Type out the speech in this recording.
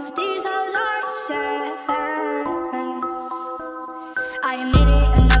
These hoes are sad. I admit it.